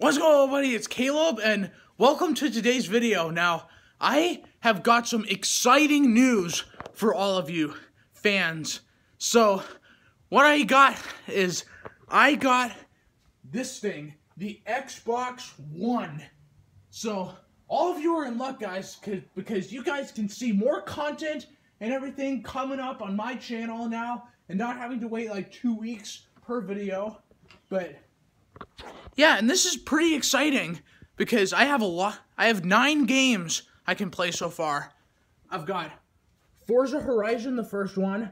What's going on, everybody? It's Caleb, and welcome to today's video. Now, I have got some exciting news for all of you fans. So, what I got is I got this thing, the Xbox One. So, all of you are in luck, guys, because you guys can see more content and everything coming up on my channel now, and not having to wait like two weeks per video. But yeah, and this is pretty exciting because I have a lot. I have nine games I can play so far. I've got Forza Horizon, the first one,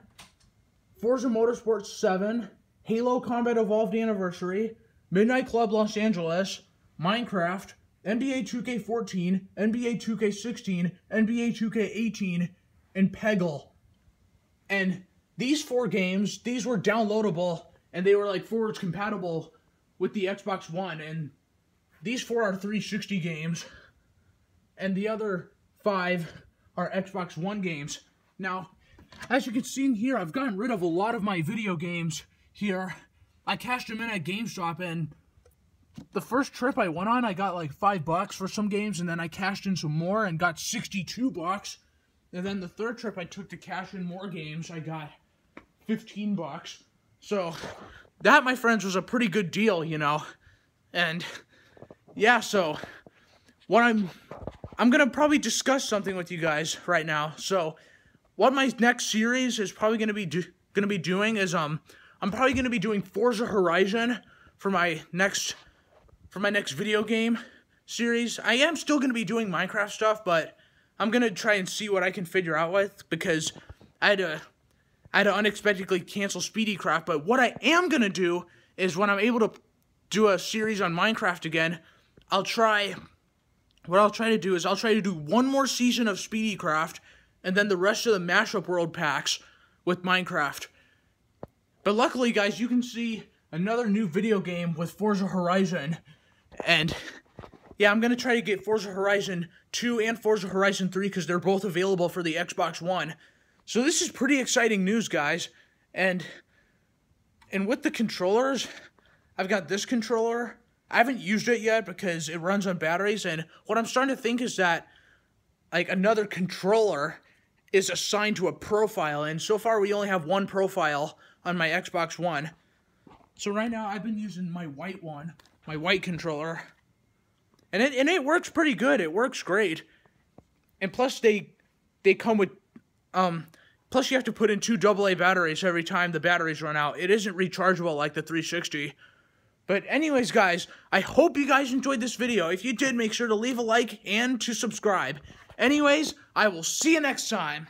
Forza Motorsport 7, Halo Combat Evolved Anniversary, Midnight Club Los Angeles, Minecraft, NBA 2K14, NBA 2K16, NBA 2K18, and Peggle. And these four games, these were downloadable and they were like forwards compatible with the Xbox One, and these four are 360 games, and the other five are Xbox One games. Now, as you can see in here, I've gotten rid of a lot of my video games here. I cashed them in at GameStop, and the first trip I went on, I got like five bucks for some games, and then I cashed in some more and got 62 bucks. And then the third trip I took to cash in more games, I got 15 bucks. So, that, my friends, was a pretty good deal, you know. And yeah, so what I'm I'm gonna probably discuss something with you guys right now. So what my next series is probably gonna be gonna be doing is um I'm probably gonna be doing Forza Horizon for my next for my next video game series. I am still gonna be doing Minecraft stuff, but I'm gonna try and see what I can figure out with because I had to I had to unexpectedly cancel Speedycraft, but what I am gonna do is when I'm able to do a series on Minecraft again, I'll try. What I'll try to do is I'll try to do one more season of Speedycraft, and then the rest of the mashup world packs with Minecraft. But luckily, guys, you can see another new video game with Forza Horizon, and yeah, I'm gonna try to get Forza Horizon 2 and Forza Horizon 3 because they're both available for the Xbox One. So this is pretty exciting news, guys. And and with the controllers, I've got this controller. I haven't used it yet because it runs on batteries and what I'm starting to think is that like another controller is assigned to a profile and so far we only have one profile on my Xbox One. So right now I've been using my white one, my white controller. And it and it works pretty good. It works great. And plus they they come with um, plus, you have to put in two AA batteries every time the batteries run out. It isn't rechargeable like the 360. But anyways, guys, I hope you guys enjoyed this video. If you did, make sure to leave a like and to subscribe. Anyways, I will see you next time.